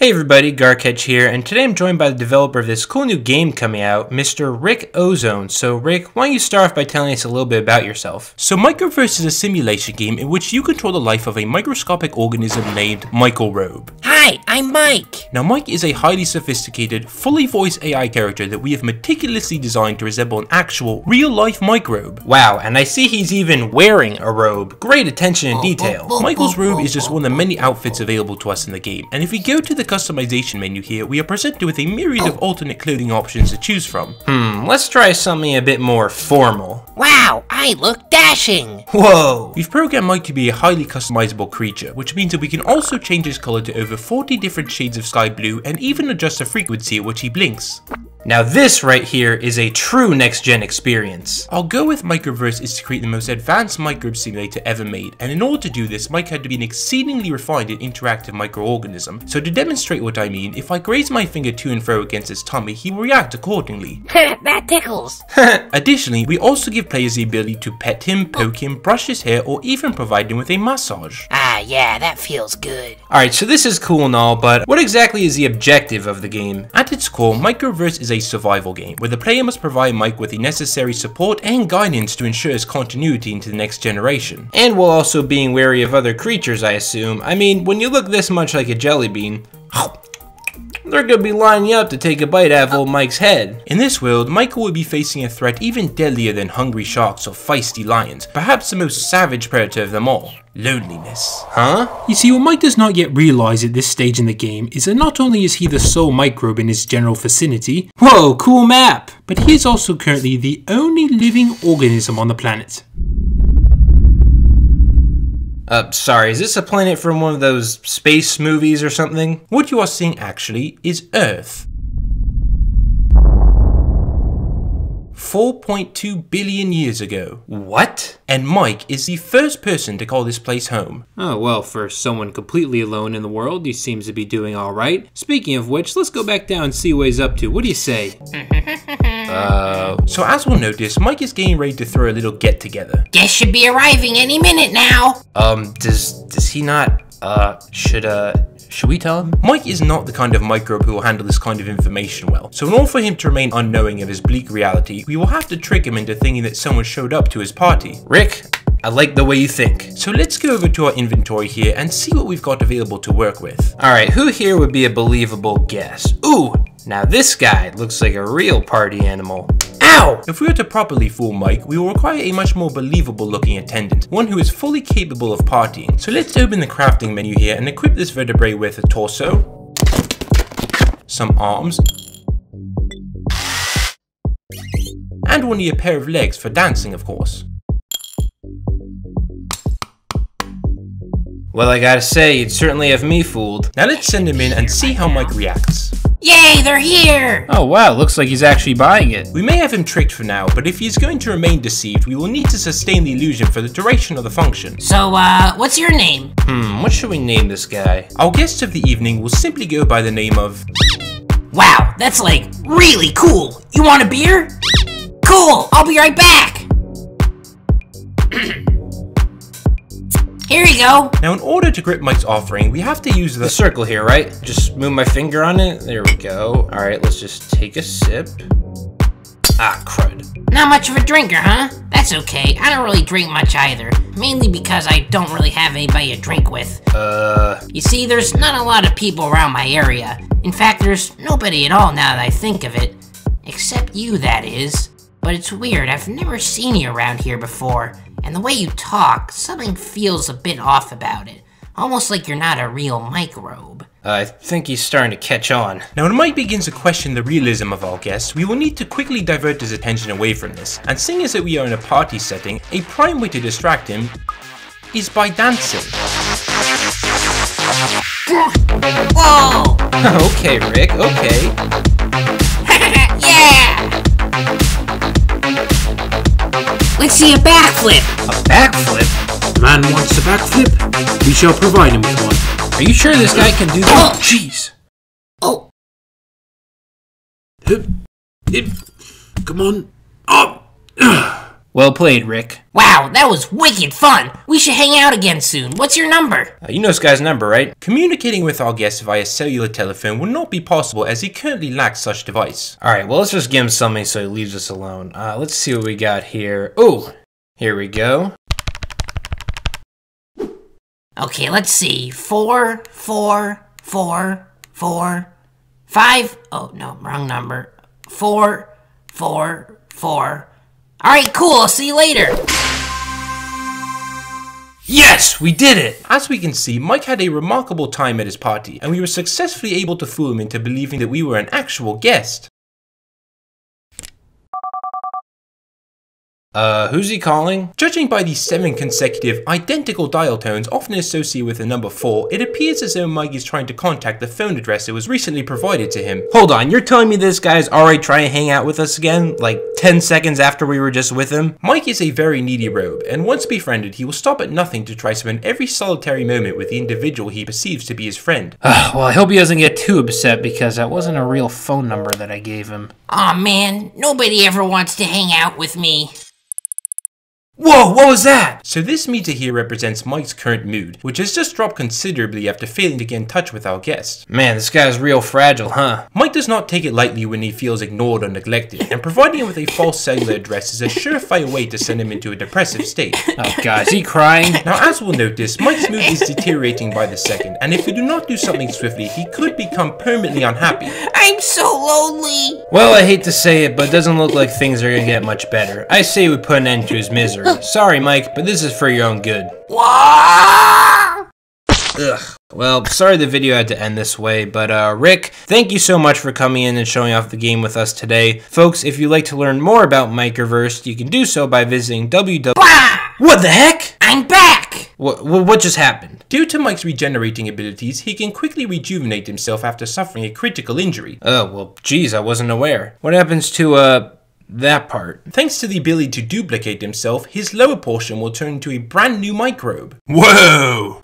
Hey everybody, Garcatch here, and today I'm joined by the developer of this cool new game coming out, Mr. Rick Ozone. So Rick, why don't you start off by telling us a little bit about yourself? So Microbe-Verse is a simulation game in which you control the life of a microscopic organism named Mike Robe. Hi, I'm Mike. Now Mike is a highly sophisticated, fully voiced AI character that we have meticulously designed to resemble an actual, real-life microbe. Wow, and I see he's even wearing a robe. Great attention to oh, oh, detail. Oh, Michael's robe is just one of the many outfits available to us in the game, and if we go to the customization menu here, we are presented with a myriad of alternate clothing options to choose from. Hmm, let's try something a bit more formal. Wow, I look dashing. Whoa! We've programmed Mike to be a highly customizable creature, which means that we can also change his color to over 40 different shades of sky blue and even adjust the frequency at which he blinks. Now this right here is a true next-gen experience. Our goal with Microbe-Verse is to create the most advanced microbe simulator ever made, and in order to do this, Mike had to be an exceedingly refined and interactive microorganism. So to demonstrate what I mean, if I graze my finger to and fro against his tummy, he will react accordingly. that tickles. Additionally, we also give players the ability to pet him, poke him, brush his hair, or even provide him with a massage. Ah, yeah, that feels good. Alright, so this is cool and all, but what exactly is the objective of the game? At its core, Microbe-Verse is a survival game, where the player must provide Mike with the necessary support and guidance to ensure his continuity into the next generation. And while also being wary of other creatures, I assume. I mean, when you look this much like a jelly bean, they're gonna be lining up to take a bite out of old Mike's head. In this world, Michael will be facing a threat even deadlier than hungry sharks or feisty lions, perhaps the most savage predator of them all, loneliness. Huh? You see, what Mike does not yet realize at this stage in the game is that not only is he the sole microbe in his general vicinity, whoa, cool map, but he is also currently the only living organism on the planet. Uh, sorry, is this a planet from one of those space movies or something? What you are seeing actually is Earth. 4.2 billion years ago. What? And Mike is the first person to call this place home. Oh, well, for someone completely alone in the world, he seems to be doing alright. Speaking of which, let's go back down and see what he's up to. What do you say? Uh, So as we'll notice, Mike is getting ready to throw a little get together. Guest should be arriving any minute now. um, does, does he not, uh, should, uh, should we tell him? Mike is not the kind of microbe who will handle this kind of information well, so in order for him to remain unknowing of his bleak reality, we will have to trick him into thinking that someone showed up to his party. Rick, I like the way you think. So let's go over to our inventory here and see what we've got available to work with. Alright, who here would be a believable guess? Ooh, now this guy looks like a real party animal. Ow! If we are to properly fool Mike, we will require a much more believable looking attendant, one who is fully capable of partying. So let's open the crafting menu here and equip this vertebrae with a torso, some arms, and we'll need a pair of legs for dancing of course. Well, I gotta say, you'd certainly have me fooled. Now let's send him in and see how Mike reacts. Yay, they're here. Oh wow, looks like he's actually buying it. We may have him tricked for now, but if he is going to remain deceived, we will need to sustain the illusion for the duration of the function. So, uh, what's your name? Hmm, what should we name this guy? Our guest of the evening will simply go by the name of Wow, that's like really cool. You want a beer? Cool, I'll be right back. Here you go. Now in order to grip Mike's offering, we have to use the The circle here, right? Just move my finger on it. There we go. Alright, let's just take a sip. Ah, crud. Not much of a drinker, huh? That's okay. I don't really drink much either. Mainly because I don't really have anybody to drink with. Uh, You see, there's not a lot of people around my area. In fact, there's nobody at all now that I think of it. Except you, that is. But it's weird, I've never seen you around here before. And the way you talk, something feels a bit off about it. Almost like you're not a real microbe. I think he's starting to catch on. Now when Mike begins to question the realism of our guest, we will need to quickly divert his attention away from this. And seeing as that we are in a party setting, a prime way to distract him is by dancing. Whoa! okay, Rick, okay. See a backflip! A backflip? The man wants a backflip? We shall provide him with one. Are you sure this guy can do that? Oh, jeez. Oh, Hip, hip. Come on. Up. Well played, Rick. Wow, that was wicked fun. We should hang out again soon. What's your number? Uh, you know this guy's number, right? Communicating with our guest via cellular telephone will not be possible as he currently lacks such device. Alright, well, let's just give him something so he leaves us alone. Uh, let's see what we got here. Oh, here we go. Okay, let's see. Four, four, four, four, five. Oh, no, wrong number. Four, four, four. Alright, cool. I'll see you later. Yes, we did it! As we can see, Mike had a remarkable time at his party, and we were successfully able to fool him into believing that we were an actual guest. Uh, who's he calling? Judging by the seven consecutive identical dial tones often associated with the number 4, it appears as though Mike is trying to contact the phone address that was recently provided to him. Hold on, you're telling me this guy's already trying to hang out with us again? Like 10 seconds after we were just with him? Mike is a very needy rogue, and once befriended, he will stop at nothing to try to spend every solitary moment with the individual he perceives to be his friend. well, I hope he doesn't get too upset because that wasn't a real phone number that I gave him. Aw, man. Nobody ever wants to hang out with me. Whoa, what was that? So this meter here represents Mike's current mood, which has just dropped considerably after failing to get in touch with our guest. Man, this guy's real fragile, huh? Mike does not take it lightly when he feels ignored or neglected, and providing him with a false cellular address is a surefire way to send him into a depressive state. Oh, God, is he crying? Now, as we'll notice, Mike's mood is deteriorating by the second, and if we do not do something swiftly, he could become permanently unhappy. I'm so lonely. Well, I hate to say it, but it doesn't look like things are gonna get much better. I say we put an end to his misery. Sorry, Mike, but this is for your own good. Ugh. Well, sorry the video had to end this way, but uh, Rick, thank you so much for coming in and showing off the game with us today. Folks, if you'd like to learn more about Microbe-Verse, you can do so by visiting www. What the heck? I'm back. What, what, what just happened? Due to Mike's regenerating abilities, he can quickly rejuvenate himself after suffering a critical injury. Oh, well, geez, I wasn't aware. What happens to, uh, that part? Thanks to the ability to duplicate himself, his lower portion will turn into a brand new microbe. Whoa!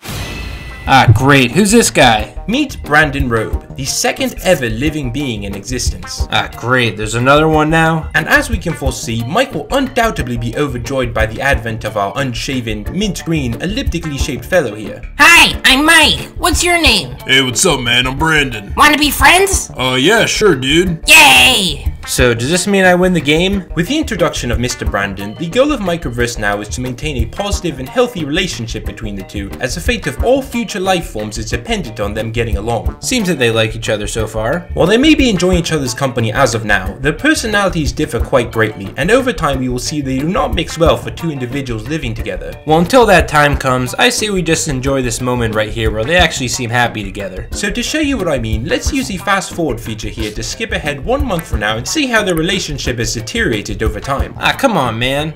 Ah, great. Who's this guy? Meet Brandon Robe, the second ever living being in existence. Ah, great. There's another one now? And as we can foresee, Mike will undoubtedly be overjoyed by the advent of our unshaven, mint green, elliptically shaped fellow here. Hi, I'm Mike. What's your name? Hey, what's up, man? I'm Brandon. Want to be friends? Uh, yeah, sure, dude. Yay! So, does this mean I win the game? With the introduction of Mr. Brandon, the goal of Microbe-Verse now is to maintain a positive and healthy relationship between the two, as the fate of all future life forms is dependent on them getting along. Seems that they like each other so far. While they may be enjoying each other's company as of now, their personalities differ quite greatly, and over time we will see they do not mix well for two individuals living together. Well, until that time comes, I say we just enjoy this moment right here where they actually seem happy together. So to show you what I mean, let's use the fast forward feature here to skip ahead one month from now and see how their relationship has deteriorated over time. Ah, come on, man.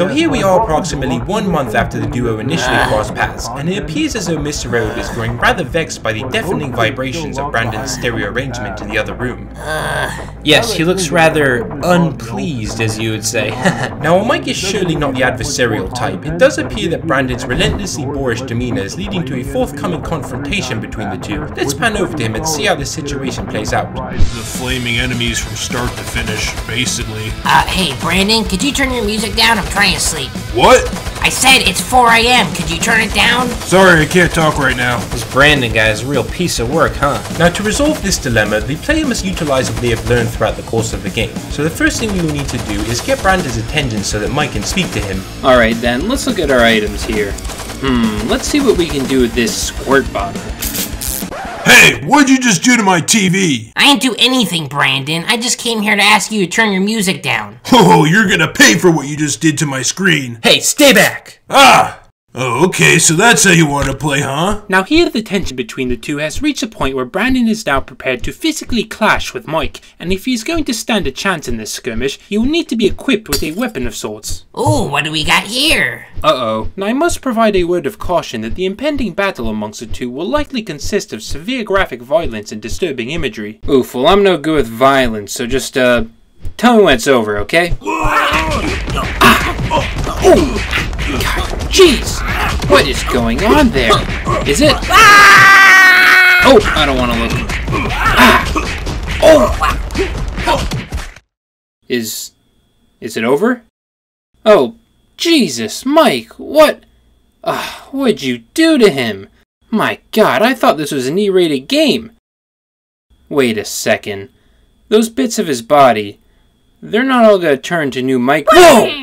So here we are approximately one month after the duo initially crossed paths, and it appears as though Mr. Rogue is growing rather vexed by the deafening vibrations of Brandon's stereo arrangement in the other room. Yes, he looks rather unpleased, as you would say. Now while Mike is surely not the adversarial type, it does appear that Brandon's relentlessly boorish demeanor is leading to a forthcoming confrontation between the two. Let's pan over to him and see how this situation plays out. The flaming enemies from start to finish, basically. Uh, hey, Brandon, could you turn your music down? I'm trying to sleep. What? I said it's 4 a.m. Could you turn it down? Sorry, I can't talk right now. this Brandon guy is a real piece of work, huh? Now to resolve this dilemma, the player must utilize what they have learned throughout the course of the game. So the first thing we will need to do is get Brandon's attention so that Mike can speak to him. Alright then, let's look at our items here. Hmm, let's see what we can do with this squirt bottle. Hey, what'd you just do to my TV? I didn't do anything, Brandon. I just came here to ask you to turn your music down. Oh, you're gonna pay for what you just did to my screen. Hey, stay back! Ah! Oh, okay, so that's how you want to play, huh? Now here the tension between the two has reached a point where Brandon is now prepared to physically clash with Mike, and if he's going to stand a chance in this skirmish, he will need to be equipped with a weapon of sorts. Ooh, what do we got here? Uh-oh. Now I must provide a word of caution that the impending battle amongst the two will likely consist of severe graphic violence and disturbing imagery. Oof, well I'm no good with violence, so just, uh, tell me when it's over, okay? Ah! Oh! God, jeez! What is going on there? Is it? Oh, I don't want to look. Ah! Oh! Is Is it over? Oh, Jesus, Mike, what? Ah, what'd you do to him? My god, I thought this was an E rated game. Wait a second. Those bits of his body, they're not all gonna turn to new Mike. Whoa!